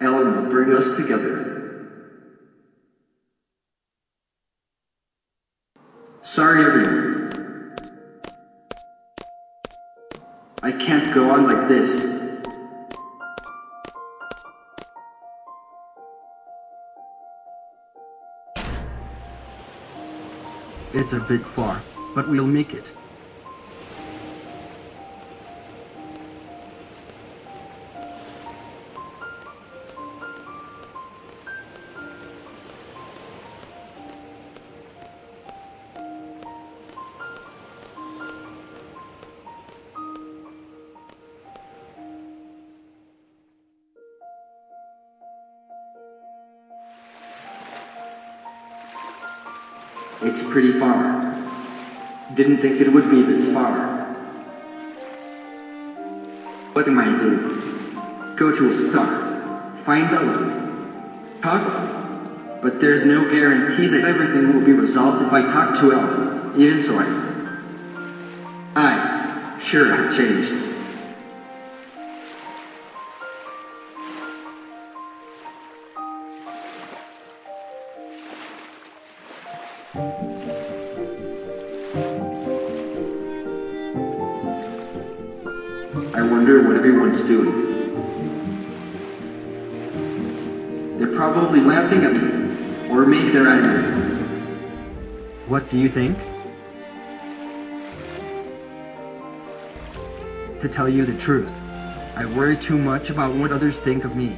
Ellone will bring us together. Sorry, everyone. I can't go on like this. It's a bit far, but we'll make it. It's pretty far. Didn't think it would be this far. What am I doing? Go to Esthar. Find Ellone. Talk to. But there's no guarantee that everything will be resolved if I talk to Ellone. Even so, I... I... Sure, I've changed. I wonder what everyone's doing. They're probably laughing at me. Or maybe they're angry. What do you think? To tell you the truth, I worry too much about what others think of me.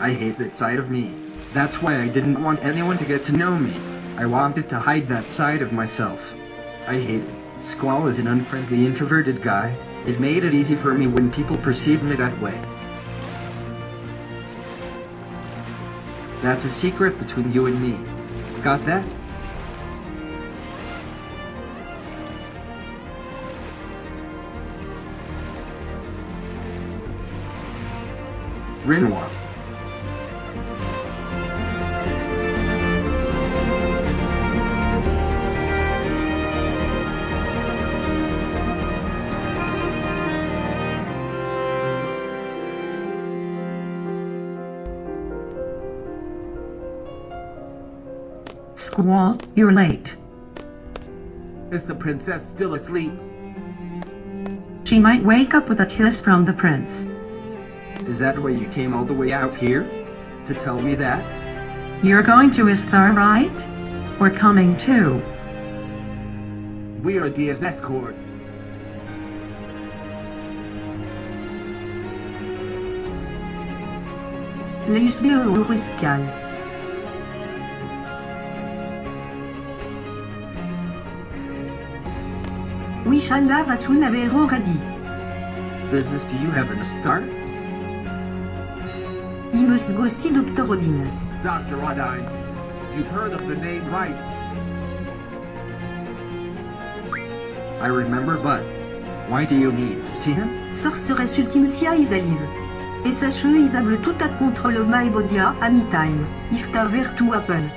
I hate that side of me. That's why I didn't want anyone to get to know me. I wanted to hide that side of myself. I hate it. Squall is an unfriendly introverted guy. It made it easy for me when people perceived me that way. That's a secret between you and me. Got that? Rinoa. Squall, you're late. Is the princess still asleep? She might wake up with a kiss from the prince. Is that why you came all the way out here? To tell me that? You're going to Esthar, right? We're coming too. We are Edea's escort. Lisbio Uriscal. Wishallah Vasun Avero Radi. Business do you have in a start? Imus Gossi Dr. Odin. Dr. Odine, you've heard of the name right. I remember, but why do you need to see him? Sorceress Ultimcia Isaliv. SHE Isable tout at control of my bodia anytime. If ta to happen.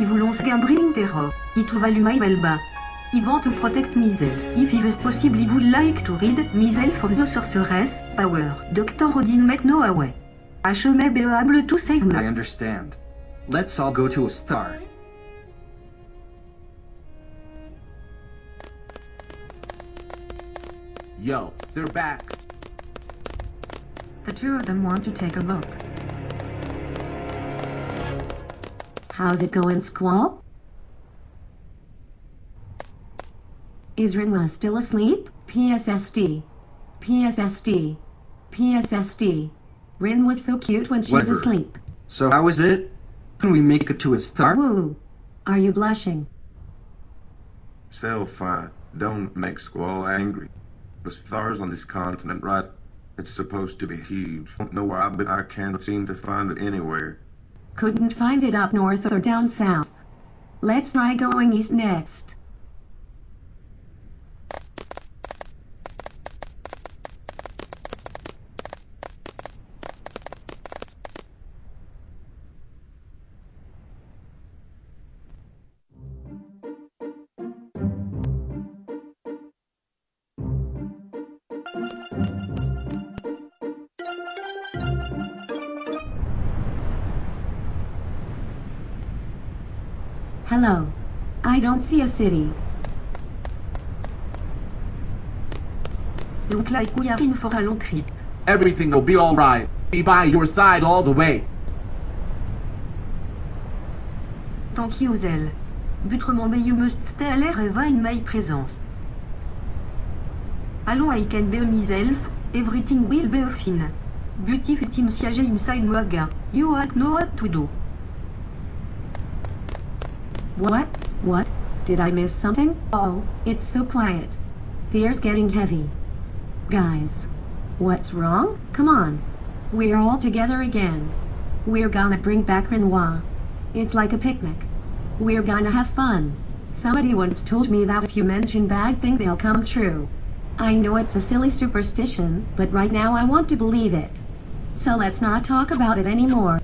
I voulons bring terror. It value my well Want to protect myself. If ever possible I would like to read myself from the sorceress power. Dr. Odine make no away. HE may be able to save me. I understand. Let's all go to Esthar. Yo, they're back. The two of them want to take a look. How's it going, Squall? Is Rinoa still asleep? PSSD. PSSD. PSSD. Rin was so cute when she's Whatever. asleep. So how is it? Can we make it to Esthar? Woo. Are you blushing? So fine. Don't make Squall angry. The stars on this continent, right? It's supposed to be huge. Don't know why, but I can't seem to find it anywhere. Couldn't find it up north or down south. Let's try going east next. Hello. I don't see a city. Look like we are in for a long trip. Everything will be alright. Be by your side all the way. Thank you, Zel. Butrement may you must stay alive in my presence. Allons I can be myself, everything will be fine. Beautiful team siège inside Waga. You have know what to do. What? What? Did I miss something? Oh, it's so quiet. The air's getting heavy. Guys. What's wrong? Come on. We're all together again. We're gonna bring back Rinoa. It's like a picnic. We're gonna have fun. Somebody once told me that if you mention bad things they'll come true. I know it's a silly superstition, but right now I want to believe it. So let's not talk about it anymore.